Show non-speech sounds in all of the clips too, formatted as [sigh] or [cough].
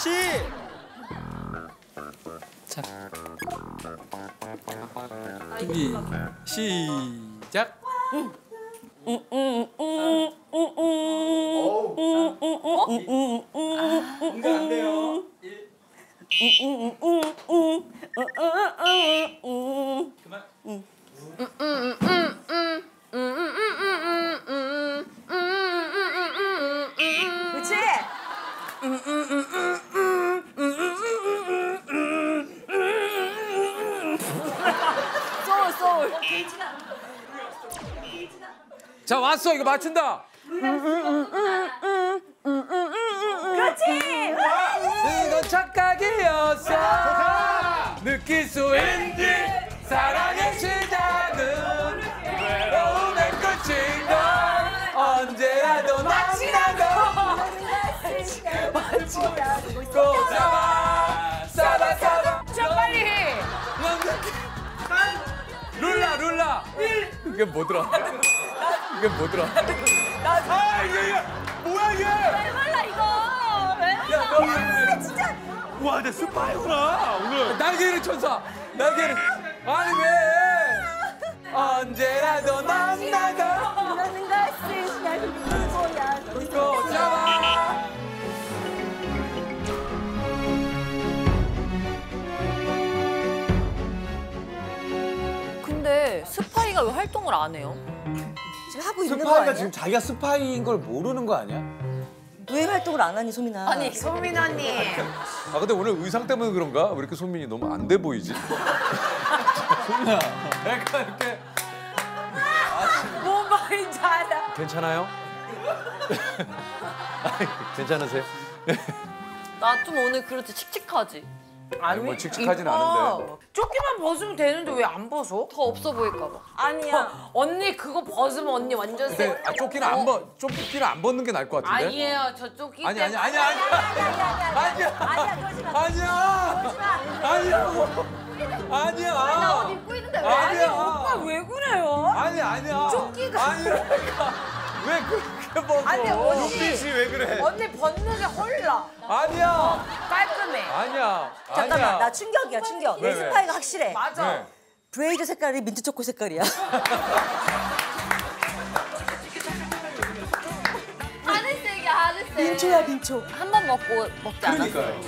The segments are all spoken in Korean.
시. 자. 준비 시작. 공개 안 돼요. 그만. 그렇 자 왔어 이거 맞춘다. 그렇지. 이건 착각이었어. 느낄 수 있는 사랑의 시작은 외로움의 끝인 걸 언제라도 꼭 잡아 룰라 이게 뭐더라 이게 뭐더라 아 이게 이게 뭐야 이게? 몰라 이거. 왜 몰라? 진짜. 와, 내 스파이구나 오늘. 날개를 천사 날개를 아니 왜 언제라도 근데 스파이가 왜 활동을 안 해요? 지금 하고 있는 거 스파이가 아니야? 지금 자기가 스파이인 걸 모르는 거 아니야? 왜 활동을 안 하니 소민아? 아니 소민 언니 아 근데 오늘 의상 때문에 그런가 왜 이렇게 소민이 너무 안 돼 보이지 [laughs] 소민아 약간 이렇게 뭔 말인지 알아. 괜찮아요 [laughs] 아이, 괜찮으세요 나 좀 오늘 그렇지 칙칙하지 아니 뭐 칙칙하진 이뻐. 않은데 조끼만 벗으면 되는데 왜 안 벗어? 더 없어 보일까 봐 아니야. 언니 그거 벗으면 언니 완전 세. 근데 아, 조끼는 안 벗, 조끼는 안 벗는 게 나을 것 같은데 아니에요. 저 조끼 아니 아니. 아니 아니 아니야 아니야. 아니야 아니야 아니야 나옷 입고 있는데 왜 아니야 오빠 왜 그래요? 아니 아니야 조끼가- 아니라니까 왜 그렇게 벗어 아니, 언니. 눈빛이 왜 그래 언니 벗는 게 헐라. 아니야 깔끔해. 아니야 잠깐만 아니야 나 충격이야 충격. 왜, 내 왜? 스파이가 확실해. 맞아. 네. 블레이저 색깔이 민트 초코 색깔이야. [laughs] 하늘색이야 하늘색 민초야 민초. 한 번 먹고 먹지 않았어 그러니까요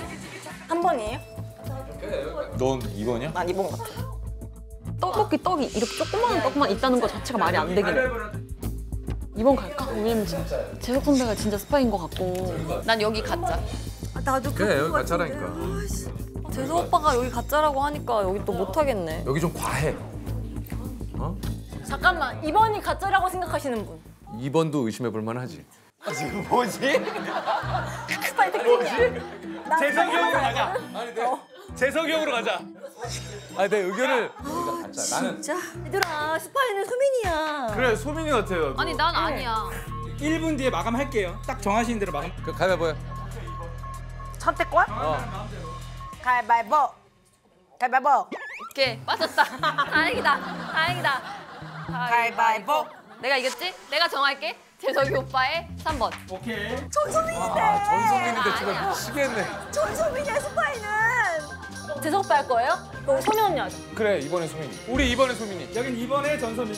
한 번이에요? 넌 이거냐? 난 이번 같아. 떡볶이 떡이 이렇게 조그마한 떡만 있다는 것 자체가 말이 안 되긴 해. 이번 갈까? 왜냐면 재석 선배가 진짜 스파이인 것 같고 난 여기 가짜 아, 나도 그래, 여기 가짜라니까. 아이씨. 재석 오빠가 여기 가짜라고 하니까 여기 또 못하겠네. 여기 좀 과해 잠깐만 이번이 가짜라고 생각하시는 분. 2번도 의심해 볼 만하지 지금 뭐지? 스파이 특징이야. 나 재석형으로 가자. 재석형으로 가자. 아니 내 의견을 가짜 나는 진짜 얘들아 스파이는 수민이야. 그래, 소민이 같아요. 아니 난 아니야 1분 뒤에 마감할게요. 딱 정하시는 대로 마감. 그 가위바위보야 선택권? 어. 가위바위보. 가위바위보. 오케이 빠졌다 [laughs] 다행이다 다행이다 가위바위보. 내가 이겼지? 내가 정할게 재석이 오빠의 3번 오케이. 전소민인데. 아 전성민인데 지금 아니야. 미치겠네 전소민이야 스파이는. 재석 오빠 할 거예요? 그럼 소민 언니 하자. 그래 이번엔 소민이 우리 이번엔 소민이 여긴 이번에 전소민.